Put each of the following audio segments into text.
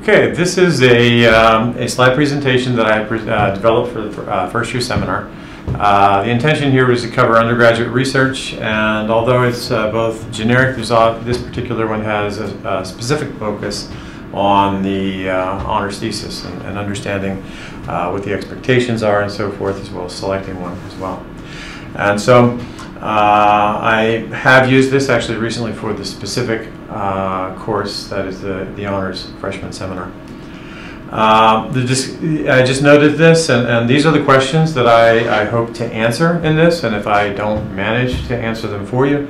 Okay, this is a, um, a slide presentation that I uh, developed for the uh, first year seminar. Uh, the intention here was to cover undergraduate research, and although it's uh, both generic, this particular one has a, a, specific focus on the uh, honors thesis and, and understanding uh, what the expectations are and so forth, as well as selecting one as well. And so I have used this actually recently for the specific uh, course that is the, the honors freshman seminar. Uh, just, I just noted this, and, and these are the questions that I, I hope to answer in this, and if I don't manage to answer them for you,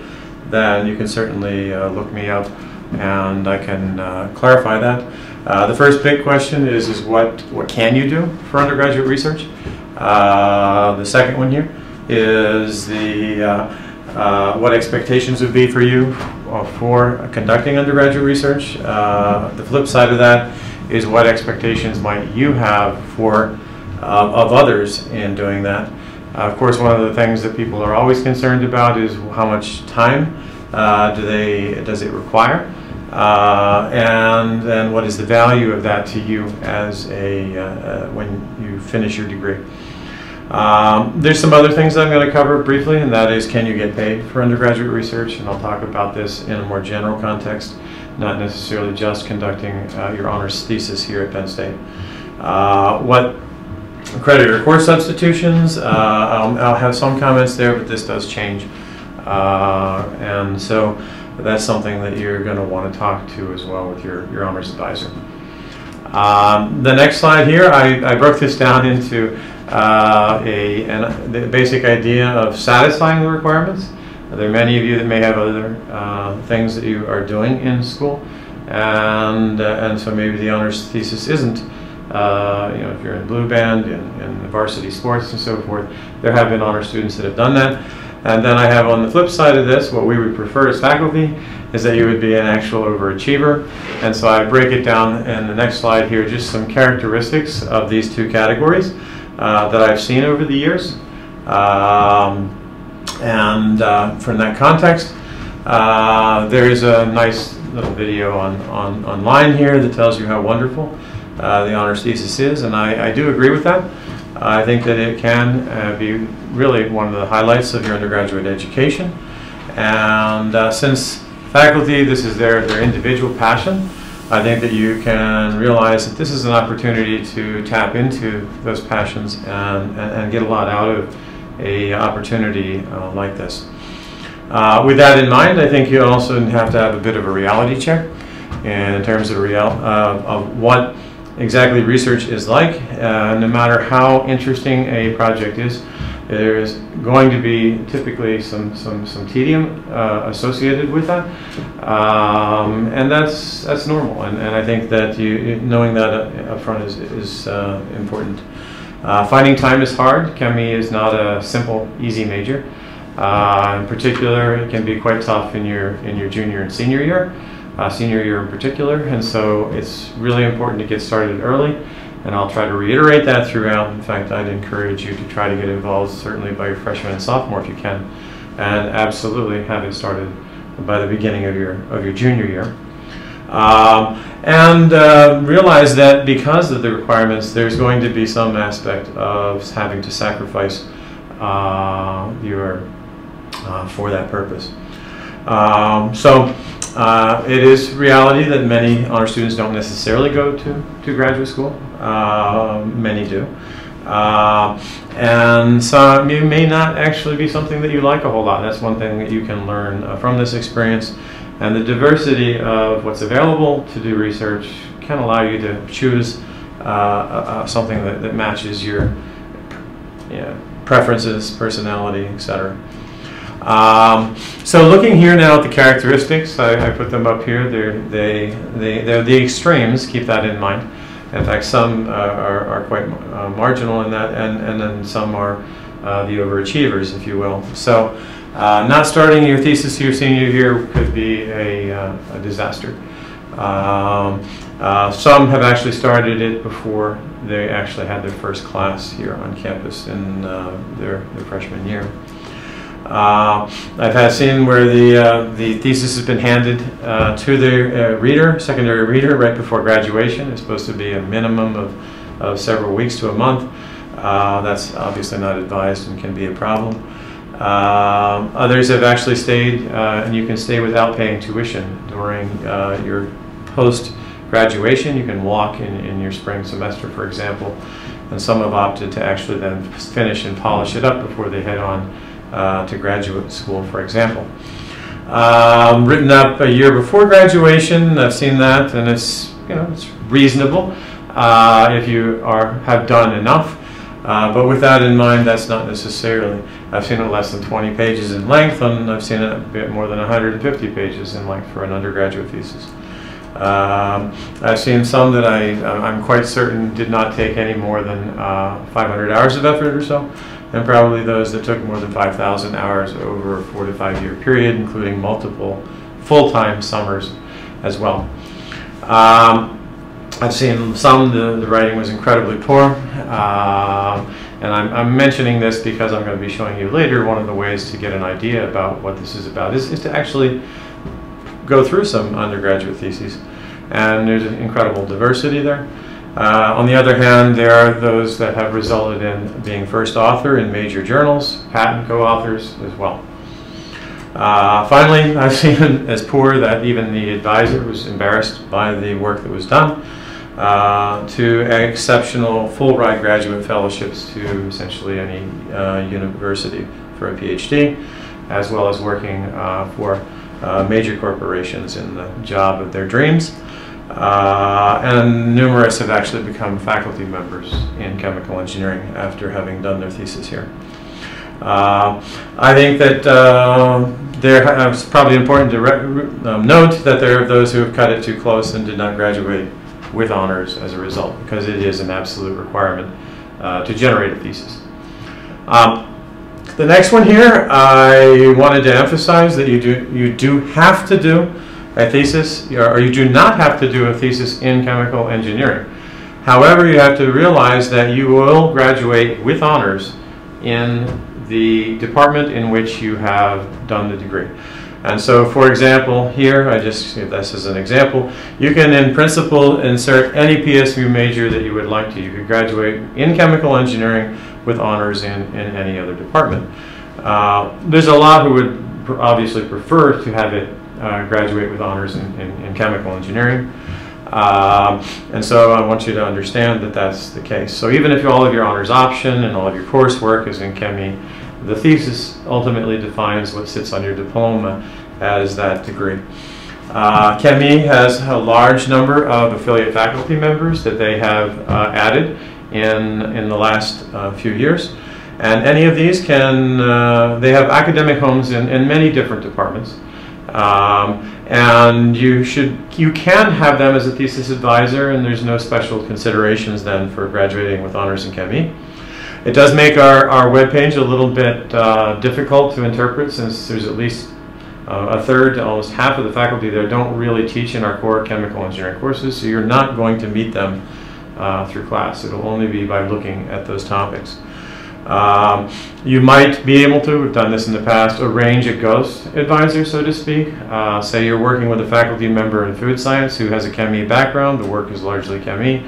then you can certainly uh, look me up and I can uh, clarify that. Uh, the first big question is, is what, what can you do for undergraduate research? Uh, the second one here is the uh, what expectations would be for you uh, for conducting undergraduate research. Uh, the flip side of that is what expectations might you have for uh, of others in doing that. of course, one of the things that people are always concerned about is how much time do they does it require. Uh, and then what is the value of that to you as a uh, uh, when you finish your degree. Um, there's some other things I'm going to cover briefly, and that is can you get paid for undergraduate research? And I'll talk about this in a more general context, not necessarily just conducting uh, your honors thesis here at Penn State. Uh, what credit or course substitutions, uh, I'll, I'll, have some comments there, but this does change. Uh, and so that's something that you're going to want to talk to as well with your, your honors advisor. Um, the next slide here, I, I broke this down into uh, a, an, the basic idea of satisfying the requirements. There are many of you that may have other uh, things that you are doing in school, and uh, and so maybe the honors thesis isn't. Uh, you know, if you're in blue band, in, in varsity sports and so forth, there have been honor students that have done that. And then I have on the flip side of this, what we would prefer as faculty is that you would be an actual overachiever. And so I break it down in the next slide here, just some characteristics of these two categories. Uh, that I've seen over the years. Um, and uh, from that context, uh, there is a nice little video on, on online here that tells you how wonderful uh, the honors thesis is, and I, I, do agree with that. I think that it can be really one of the highlights of your undergraduate education. And since faculty, this is their, their individual passion, I think that you can realize that this is an opportunity to tap into those passions and, and, and get a lot out of a opportunity uh, like this. Uh, with that in mind, I think you also have to have a bit of a reality check in terms of, real, uh, of what exactly research is like. Uh, no matter how interesting a project is, there is going to be typically some, some, some tedium uh, associated with that. Um, and that's, that's normal. And, and I think that you, knowing that up front is, is uh, important. Uh, finding time is hard. ChemE is not a simple, easy major. Uh, in particular, it can be quite tough in your, in your junior and senior year, uh, senior year in particular. And so it's really important to get started early and I'll try to reiterate that throughout. In fact, I'd encourage you to try to get involved certainly by your freshman and sophomore if you can, and absolutely have it started by the beginning of your of your junior year. Um, and uh, realize that because of the requirements, there's going to be some aspect of having to sacrifice uh, your uh, for that purpose. Um, so uh, it is reality that many honor students don't necessarily go to, to graduate school. Uh, many do. Uh, and so it may not actually be something that you like a whole lot. That's one thing that you can learn uh, from this experience. And the diversity of what's available to do research can allow you to choose uh, uh, something that, that matches your you know, preferences, personality, etc. Um, so looking here now at the characteristics, I, I put them up here. They're, they, they, they're the extremes, keep that in mind. In fact, some uh, are, are, quite uh, marginal in that, and, and then some are uh, the overachievers, if you will. So uh, not starting your thesis your senior year could be a, uh, a disaster. Um, uh, some have actually started it before they actually had their first class here on campus in their, their freshman year. Uh, I've had seen where the, uh, the thesis has been handed uh, to the uh, reader, secondary reader, right before graduation. It's supposed to be a minimum of, of several weeks to a month. Uh, that's obviously not advised and can be a problem. Um, others have actually stayed, uh, and you can stay without paying tuition during your post-graduation. You can walk in, in your spring semester, for example, and some have opted to actually then finish and polish it up before they head on uh, to graduate school, for example. Um, written up a year before graduation, I've seen that, and it's you know it's reasonable uh, if you are have done enough. Uh, but with that in mind, that's not necessarily. I've seen it less than 20 pages in length, and I've seen it a bit more than 150 pages in length for an undergraduate thesis. Um, I've seen some that I, I'm quite certain did not take any more than uh, 500 hours of effort or so and probably those that took more than 5,000 hours over a four to five year period, including multiple full-time summers as well. Um, I've seen some, the, the writing was incredibly poor, um, and I'm, I'm, mentioning this because I'm going to be showing you later one of the ways to get an idea about what this is about is, is to actually go through some undergraduate theses. And there's an incredible diversity there. Uh, on the other hand, there are those that have resulted in being first author in major journals, patent co-authors as well. Uh, finally, I've seen as poor that even the advisor was embarrassed by the work that was done uh, to exceptional full ride graduate fellowships to essentially any uh, university for a PhD, as well as working uh, for uh, major corporations in the job of their dreams. Uh, and numerous have actually become faculty members in chemical engineering after having done their thesis here. Uh, I think that uh, there it's probably important to um, note that there are those who have cut it too close and did not graduate with honors as a result, because it is an absolute requirement uh, to generate a thesis. Um, the next one here, I wanted to emphasize that you do you do have to do a thesis, or you do not have to do a thesis in chemical engineering. However, you have to realize that you will graduate with honors in the department in which you have done the degree. And so, for example, here, I just give this as an example, you can in principle insert any PSU major that you would like to. You could graduate in chemical engineering with honors in, in any other department. Uh, there's a lot who would obviously prefer to have it uh, graduate with honors in, in, in chemical engineering. Um, and so I want you to understand that that's the case. So even if all of your honors option and all of your coursework is in ChemE, the thesis ultimately defines what sits on your diploma as that degree. Uh, ChemE has a large number of affiliate faculty members that they have uh, added in, in the last uh, few years. And any of these can, uh, they have academic homes in, in many different departments. Um, and you should you can have them as a thesis advisor and there's no special considerations then for graduating with honors in ChemE. It does make our, our webpage a little bit uh, difficult to interpret since there's at least uh, a third to almost half of the faculty there don't really teach in our core chemical engineering courses, so you're not going to meet them uh, through class. It'll only be by looking at those topics. Um, you might be able to, we've done this in the past, arrange a ghost advisor, so to speak. Uh, say you're working with a faculty member in food science who has a ChemE background, the work is largely ChemE.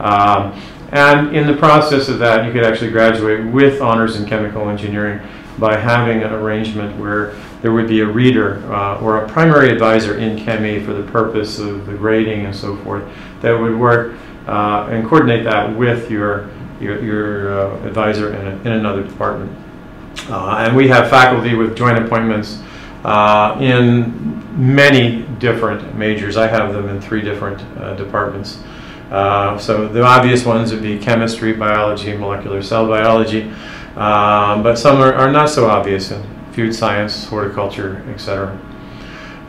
Um, and in the process of that, you could actually graduate with honors in chemical engineering by having an arrangement where there would be a reader uh, or a primary advisor in ChemE for the purpose of the grading and so forth that would work uh, and coordinate that with your your, your uh, advisor in, a, in another department. Uh, and we have faculty with joint appointments uh, in many different majors. I have them in three different uh, departments. Uh, so the obvious ones would be chemistry, biology, molecular cell biology, um, but some are, are, not so obvious in food science, horticulture, etc.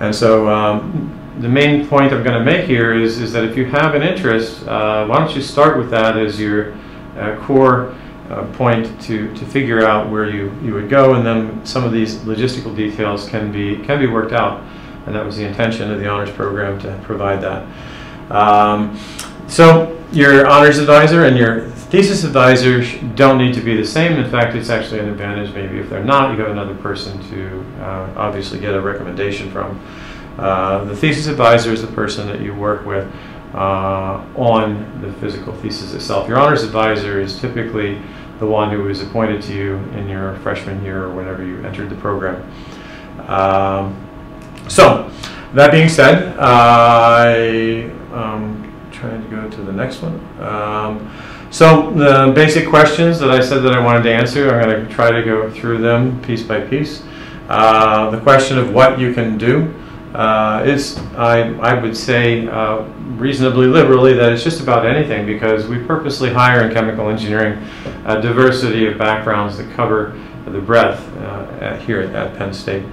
And so um, the main point I'm going to make here is, is that if you have an interest, uh, why don't you start with that as your core uh, point to, to figure out where you, you would go, and then some of these logistical details can be, can be worked out. And that was the intention of the honors program to provide that. Um, so your honors advisor and your thesis advisors don't need to be the same. In fact, it's actually an advantage maybe if they're not, you have another person to uh, obviously get a recommendation from. Uh, the thesis advisor is the person that you work with uh, on the physical thesis itself. Your honors advisor is typically the one who was appointed to you in your freshman year or whenever you entered the program. Um, so, that being said, I um, trying to go to the next one. Um, so the basic questions that I said that I wanted to answer, I'm going to try to go through them piece by piece. Uh, the question of what you can do uh, is, I, I would say uh, reasonably liberally, that it's just about anything because we purposely hire in chemical engineering a diversity of backgrounds that cover the breadth uh, at, here at Penn State.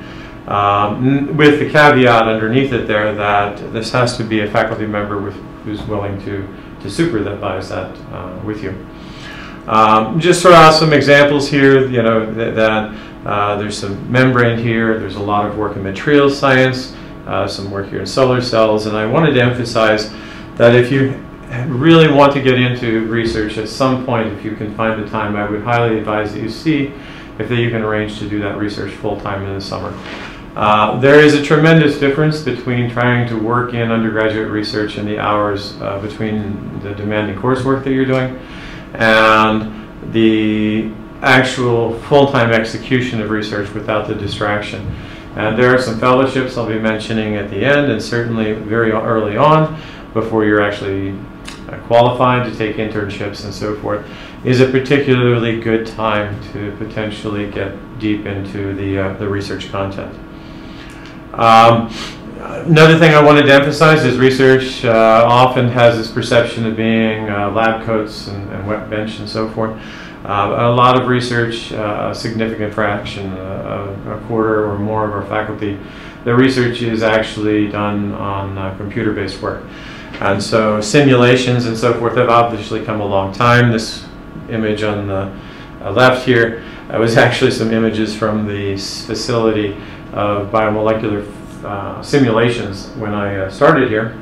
Um, with the caveat underneath it there that this has to be a faculty member with, who's willing to, to supervise that uh, with you. Um, just throw out some examples here, you know, th that uh, there's some membrane here, there's a lot of work in materials science, uh, some work here in solar cells, and I wanted to emphasize that if you really want to get into research at some point, if you can find the time, I would highly advise that you see if you can arrange to do that research full-time in the summer. Uh, there is a tremendous difference between trying to work in undergraduate research and the hours uh, between the demanding coursework that you're doing and the actual full-time execution of research without the distraction. And there are some fellowships I'll be mentioning at the end and certainly very early on before you're actually uh, qualified to take internships and so forth is a particularly good time to potentially get deep into the, uh, the research content. Um, another thing I wanted to emphasize is research uh, often has this perception of being uh, lab coats and, and, wet bench and so forth. Uh, a lot of research, uh, a significant fraction, uh, a, quarter or more of our faculty, the research is actually done on uh, computer-based work. And so simulations and so forth have obviously come a long time. This image on the left here was actually some images from the facility of biomolecular simulations when I started here.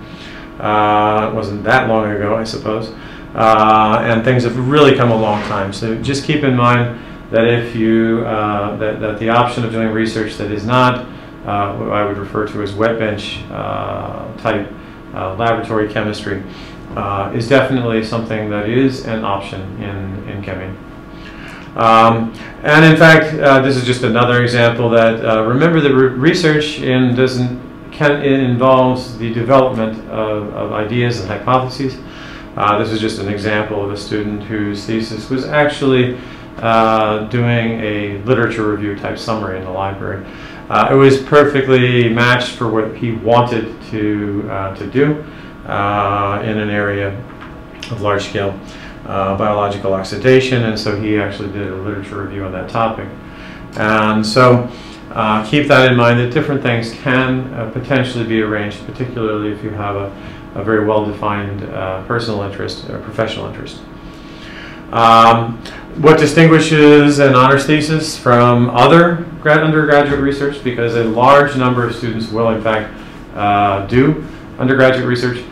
It wasn't that long ago, I suppose. Uh, and things have really come a long time. So just keep in mind that if you, uh, that, that the option of doing research that is not uh, what I would refer to as wet bench type laboratory chemistry is definitely something that is an option in, in chemistry. Um, and in fact, uh, this is just another example that uh, remember that re research in doesn't can, it involves the development of, of ideas and hypotheses. Uh, this is just an example of a student whose thesis was actually uh, doing a literature review type summary in the library. Uh, it was perfectly matched for what he wanted to uh, to do in an area of large scale uh, biological oxidation, and so he actually did a literature review on that topic. And so uh, keep that in mind that different things can uh, potentially be arranged, particularly if you have a, a very well-defined uh, personal interest or professional interest. Um, what distinguishes an honors thesis from other grad undergraduate research, because a large number of students will in fact uh, do undergraduate research,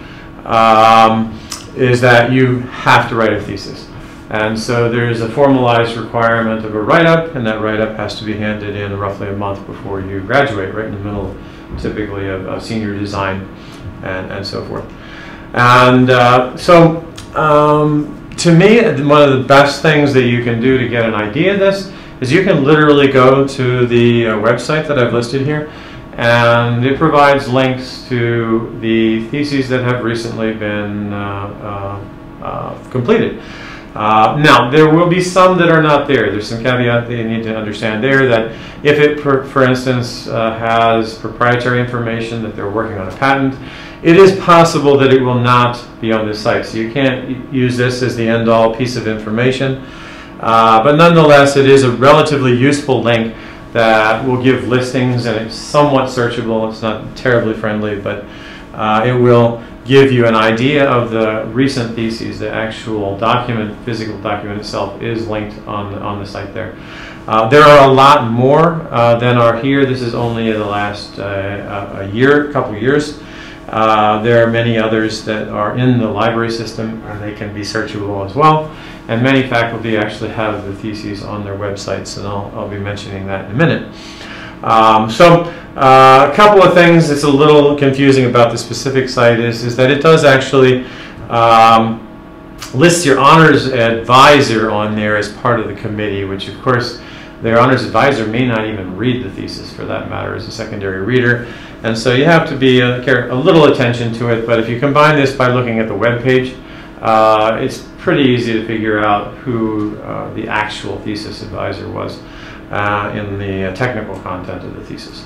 um, is that you have to write a thesis. And so there's a formalized requirement of a write-up, and that write-up has to be handed in roughly a month before you graduate, right in the middle, typically, of, of senior design and, and so forth. And uh, so, um, to me, one of the best things that you can do to get an idea of this is you can literally go to the uh, website that I've listed here and it provides links to the theses that have recently been uh, uh, uh, completed. Uh, now, there will be some that are not there. There's some caveat that you need to understand there that if it, for, instance, uh, has proprietary information that they're working on a patent, it is possible that it will not be on this site. So you can't use this as the end-all piece of information. Uh, but nonetheless, it is a relatively useful link that will give listings and it's somewhat searchable. It's not terribly friendly, but uh, it will give you an idea of the recent theses. The actual document, physical document itself is linked on, on the site there. Uh, there are a lot more uh, than are here. This is only in the last uh, a year, couple years. Uh, there are many others that are in the library system and they can be searchable as well. And many faculty actually have the theses on their websites and I'll, I'll be mentioning that in a minute. Um, so uh, a couple of things that's a little confusing about the specific site is, is that it does actually um, list your honors advisor on there as part of the committee, which of course their honors advisor may not even read the thesis for that matter as a secondary reader. And so you have to be a, uh, a little attention to it, but if you combine this by looking at the web page, uh, it's pretty easy to figure out who uh, the actual thesis advisor was uh, in the technical content of the thesis.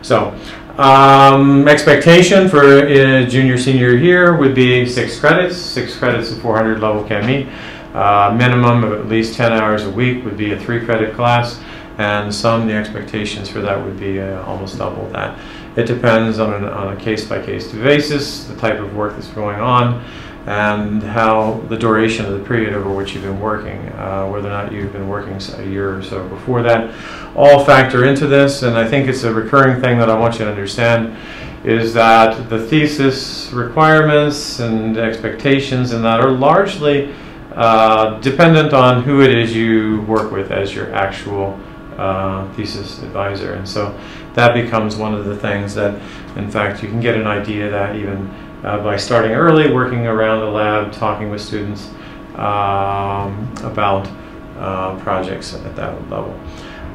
So, um, expectation for uh, junior senior year would be six credits, six credits of 400 level ChemE. Uh, minimum of at least 10 hours a week would be a three credit class, and some the expectations for that would be uh, almost double that. It depends on, an, on a case by case basis, the type of work that's going on, and how the duration of the period over which you've been working, uh, whether or not you've been working a year or so before that, all factor into this. And I think it's a recurring thing that I want you to understand is that the thesis requirements and expectations and that are largely uh, dependent on who it is you work with as your actual uh, thesis advisor. And so that becomes one of the things that, in fact, you can get an idea that even uh, by starting early, working around the lab, talking with students um, about uh, projects at that level.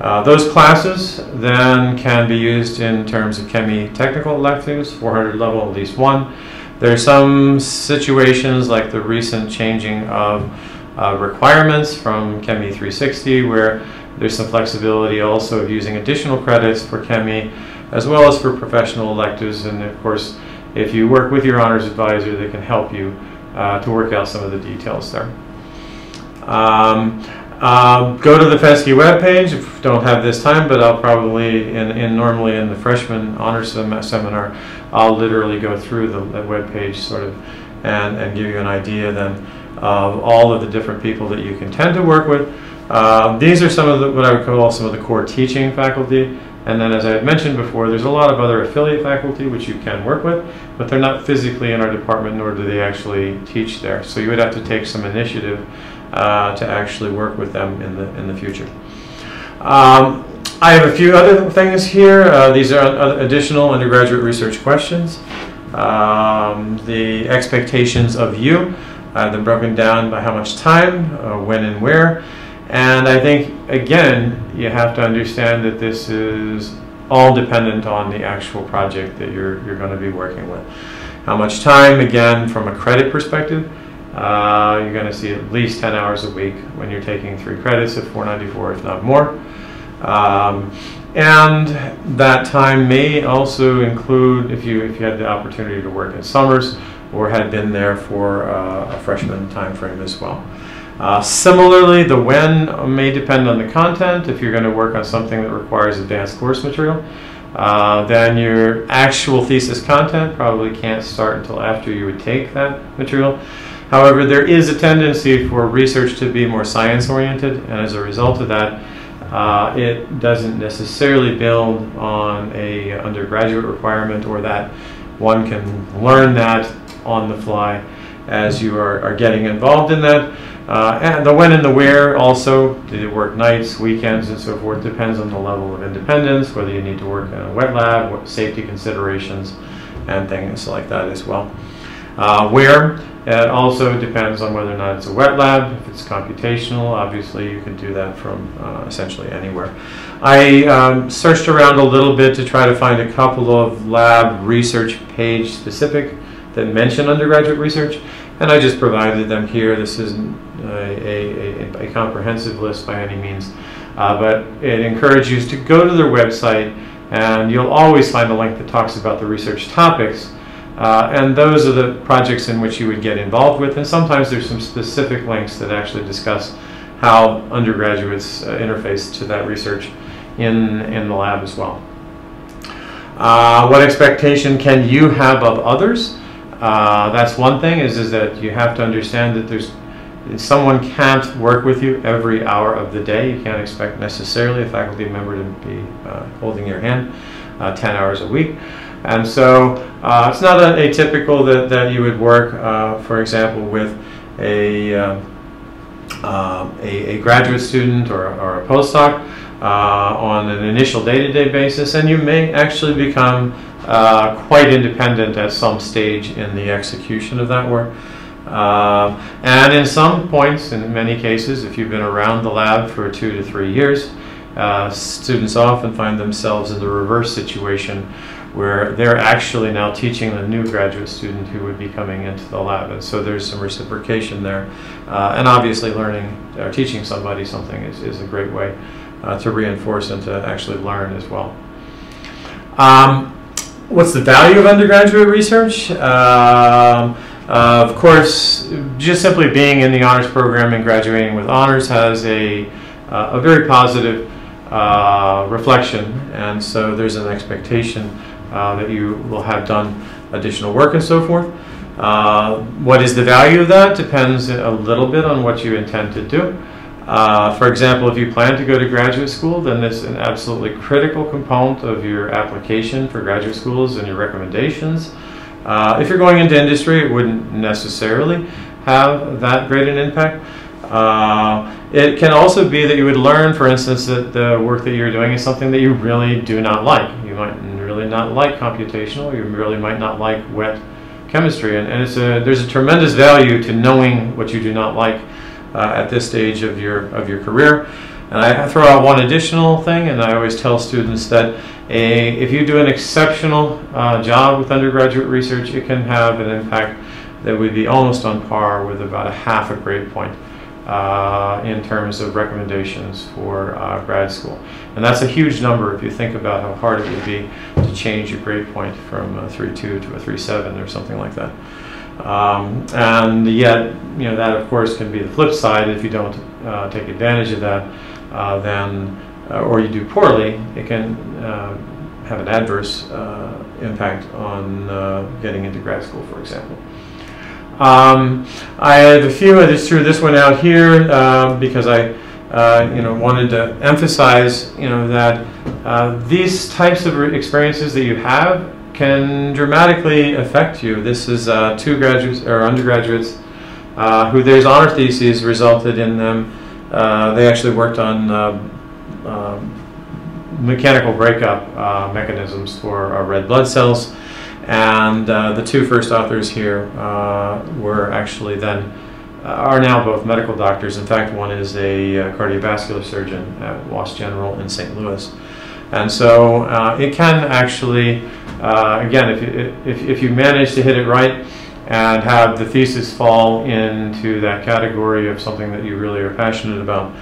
Uh, those classes then can be used in terms of ChemE technical electives, 400 level at least one. There are some situations like the recent changing of uh, requirements from ChemE 360 where there's some flexibility also of using additional credits for ChemE as well as for professional electives and of course if you work with your honors advisor, they can help you uh, to work out some of the details there. Um, uh, go to the FESCE webpage. If you don't have this time, but I'll probably, in, in normally in the freshman honors sem seminar, I'll literally go through the, the web page sort of and, and give you an idea then of all of the different people that you can tend to work with. Uh, these are some of the, what I would call some of the core teaching faculty. And then as I had mentioned before, there's a lot of other affiliate faculty which you can work with, but they're not physically in our department, nor do they actually teach there. So you would have to take some initiative uh, to actually work with them in the, in the future. Um, I have a few other things here. Uh, these are additional undergraduate research questions. Um, the expectations of you, they're broken down by how much time, uh, when and where. And I think, again, you have to understand that this is all dependent on the actual project that you're, you're going to be working with. How much time, again, from a credit perspective, uh, you're going to see at least 10 hours a week when you're taking three credits at 494, if not more. Um, and that time may also include if you if you had the opportunity to work in summers or had been there for uh, a freshman time frame as well. Uh, similarly, the when may depend on the content. If you're going to work on something that requires advanced course material, uh, then your actual thesis content probably can't start until after you would take that material. However, there is a tendency for research to be more science-oriented, and as a result of that, uh, it doesn't necessarily build on a undergraduate requirement or that one can learn that on the fly as you are, are getting involved in that. Uh, and the when and the where also, did it work nights, weekends, and so forth, depends on the level of independence, whether you need to work in a wet lab, what safety considerations, and things like that as well. Uh, where, it also depends on whether or not it's a wet lab. If it's computational, obviously you can do that from uh, essentially anywhere. I um, searched around a little bit to try to find a couple of lab research page specific that mention undergraduate research, and I just provided them here. This isn't a, a, a comprehensive list by any means, uh, but it encourages you to go to their website and you'll always find a link that talks about the research topics. Uh, and those are the projects in which you would get involved with. And sometimes there's some specific links that actually discuss how undergraduates uh, interface to that research in, in the lab as well. Uh, what expectation can you have of others? Uh, that's one thing is, is that you have to understand that there's someone can't work with you every hour of the day. You can't expect necessarily a faculty member to be uh, holding your hand. uh, 10 hours a week. And so uh, it's not atypical that, that you would work, uh, for example, with a, uh, uh, a, a, graduate student or, or a postdoc on an initial day-to-day -day basis, and you may actually become quite independent at some stage in the execution of that work. Uh, and in some points, in many cases, if you've been around the lab for two to three years, uh, students often find themselves in the reverse situation where they're actually now teaching a new graduate student who would be coming into the lab. And so there's some reciprocation there. Uh, and obviously learning or teaching somebody something is, is a great way uh, to reinforce and to actually learn as well. Um, what's the value of undergraduate research? Uh, of course, just simply being in the honors program and graduating with honors has a, uh, a very positive uh, reflection, and so there's an expectation uh, that you will have done additional work and so forth. Uh, what is the value of that depends a little bit on what you intend to do. Uh, for example, if you plan to go to graduate school, then it's an absolutely critical component of your application for graduate schools and your recommendations. Uh, if you're going into industry, it wouldn't necessarily have that great an impact. Uh, it can also be that you would learn, for instance, that the work that you're doing is something that you really do not like. You might really not like computational, you really might not like wet chemistry, and, and it's a, there's a tremendous value to knowing what you do not like at this stage of your, of your career. And I throw out one additional thing, and I always tell students that a, if you do an exceptional uh, job with undergraduate research, it can have an impact that would be almost on par with about a half a grade point uh, in terms of recommendations for uh, grad school. And that's a huge number if you think about how hard it would be to change your grade point from a 3.2 to a 3.7 or something like that. Um, and yet, you know, that of course can be the flip side if you don't uh, take advantage of that uh, then, uh, or you do poorly, it can uh, have an adverse impact on getting into grad school, for example. Um, I have a few, I just threw this one out here because I uh, you know, wanted to emphasize, you know, that uh, these types of experiences that you have can dramatically affect you. This is uh, two graduates or undergraduates who their honor theses resulted in them uh, they actually worked on uh, um, mechanical breakup uh, mechanisms for red blood cells. And the two first authors here were actually then are now both medical doctors. In fact, one is a cardiovascular surgeon at Wash General in St. Louis. And so uh, it can actually, uh, again, if you, if, if you manage to hit it right, and have the thesis fall into that category of something that you really are passionate about,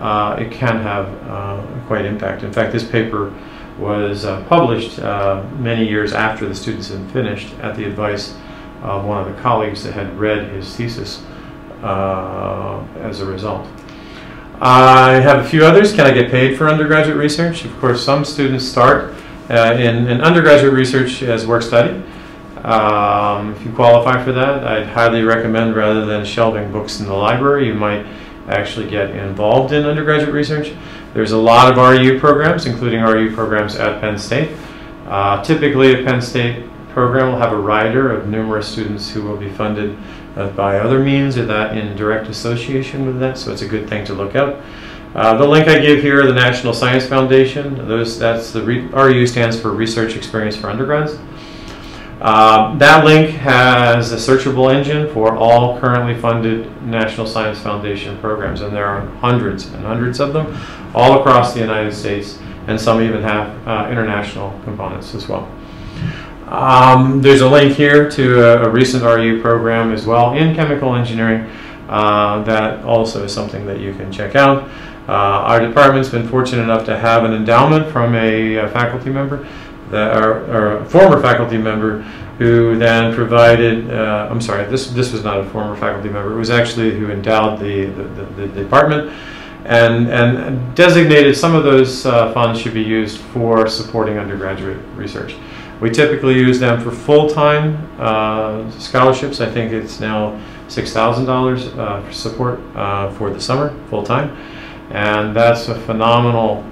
uh, it can have uh, quite impact. In fact, this paper was uh, published uh, many years after the students had finished at the advice of one of the colleagues that had read his thesis as a result. I have a few others. Can I get paid for undergraduate research? Of course, some students start uh, in, in undergraduate research as work study. Um, if you qualify for that, I'd highly recommend rather than shelving books in the library, you might actually get involved in undergraduate research. There's a lot of REU programs, including REU programs at Penn State. Uh, typically, at Penn State program will have a rider of numerous students who will be funded uh, by other means or that in direct association with that, so it's a good thing to look at. Uh, the link I give here, the National Science Foundation, those, that's the REU stands for Research Experience for Undergrads. Uh, that link has a searchable engine for all currently funded National Science Foundation programs, and there are hundreds and hundreds of them all across the United States, and some even have uh, international components as well. Um, there's a link here to a, a, recent REU program as well in chemical engineering uh, that also is something that you can check out. Uh, our department's been fortunate enough to have an endowment from a, a faculty member that our, our former faculty member who then provided, uh, I'm sorry, this, this was not a former faculty member, it was actually who endowed the, the, the, the department and, and designated some of those uh, funds should be used for supporting undergraduate research. We typically use them for full-time uh, scholarships. I think it's now $6,000 uh, for support uh, for the summer, full-time. And that's a phenomenal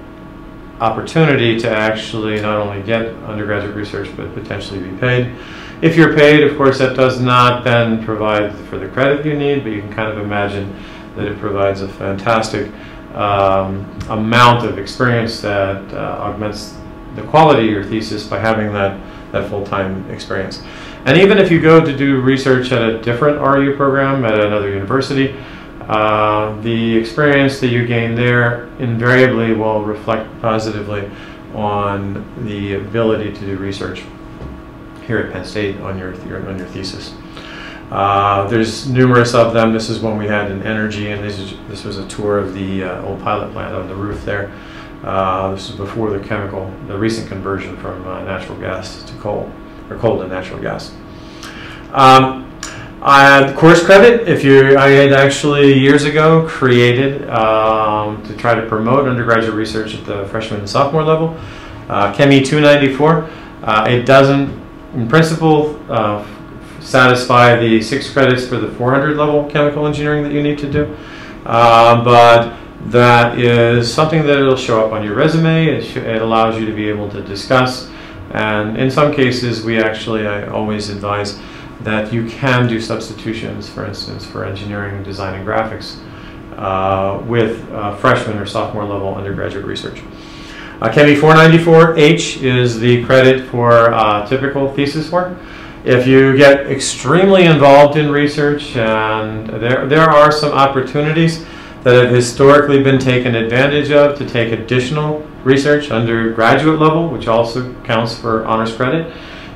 opportunity to actually not only get undergraduate research but potentially be paid. If you're paid, of course, that does not then provide for the credit you need, but you can kind of imagine that it provides a fantastic um, amount of experience that uh, augments the quality of your thesis by having that, that full-time experience. And even if you go to do research at a different REU program at another university, uh, the experience that you gain there invariably will reflect positively on the ability to do research here at Penn State on your, on your thesis. Uh, there's numerous of them. This is one we had in energy, and this, is, this was a tour of the uh, old pilot plant on the roof there. Uh, this is before the chemical, the recent conversion from uh, natural gas to coal, or coal to natural gas. Um, uh, course credit, if you, I had actually years ago created um, to try to promote undergraduate research at the freshman and sophomore level. Uh, ChemE 294. Uh, it doesn't, in principle, uh, satisfy the six credits for the 400 level chemical engineering that you need to do. Uh, but that is something that it'll show up on your resume. It, it, allows you to be able to discuss. And in some cases, we actually, I always advise that you can do substitutions, for instance, for engineering, design, and graphics uh, with uh, freshman or sophomore level undergraduate research. Uh, ChemE 494H is the credit for uh, typical thesis work. If you get extremely involved in research, and there, there are some opportunities that have historically been taken advantage of to take additional research undergraduate level, which also counts for honors credit.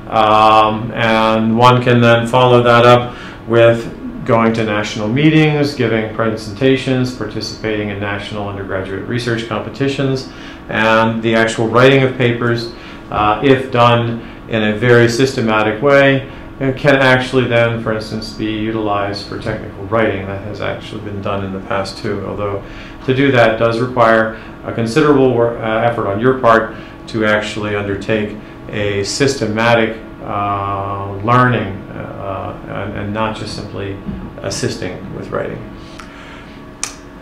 Um, and one can then follow that up with going to national meetings, giving presentations, participating in national undergraduate research competitions, and the actual writing of papers, uh, if done in a very systematic way, can actually then, for instance, be utilized for technical writing. That has actually been done in the past too, although to do that does require a considerable work, uh, effort on your part to actually undertake a systematic uh, learning uh, and, and, not just simply assisting with writing.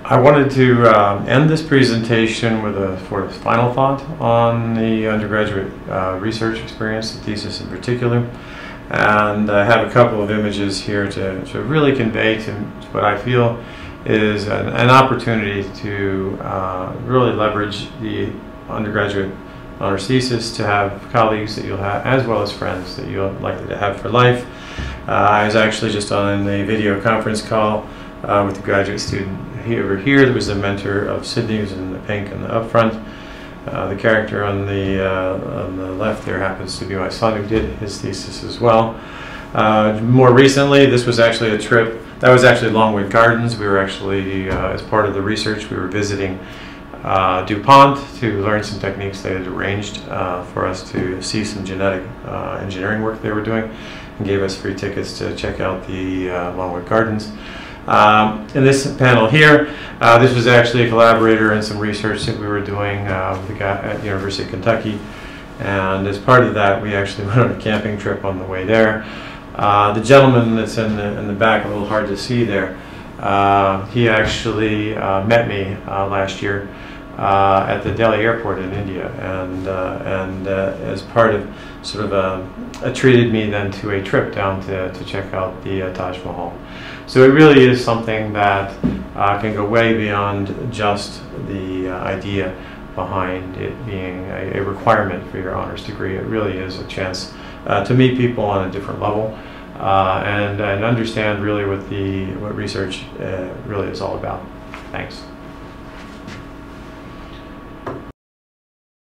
I wanted to um, end this presentation with a sort of final thought on the undergraduate uh, research experience, the thesis in particular. And I have a couple of images here to, to really convey to what I feel is an, an opportunity to uh, really leverage the undergraduate honors thesis to have colleagues that you'll have, as well as friends that you're likely to have for life. Uh, I was actually just on a video conference call uh, with a graduate student over here that was the mentor of Sydney, who's in the pink and the up front. Uh, the character on the, uh, on the left there happens to be my son who did his thesis as well. Uh, more recently, this was actually a trip, that was actually Longwood Gardens. We were actually, as part of the research, we were visiting uh, DuPont to learn some techniques they had arranged uh, for us to see some genetic uh, engineering work they were doing and gave us free tickets to check out the Longwood Gardens. Um, in this panel here, uh, this was actually a collaborator in some research that we were doing uh, guy at the University of Kentucky. And as part of that, we actually went on a camping trip on the way there. the gentleman that's in the, in the back, a little hard to see there, he actually met me last year uh, at the Delhi airport in India, and uh, and uh, as part of sort of a, a, treated me then to a trip down to, to check out the uh, Taj Mahal. So it really is something that uh, can go way beyond just the uh, idea behind it being a, a, requirement for your honors degree. It really is a chance to meet people on a different level. and, and understand really what the what research really is all about. Thanks.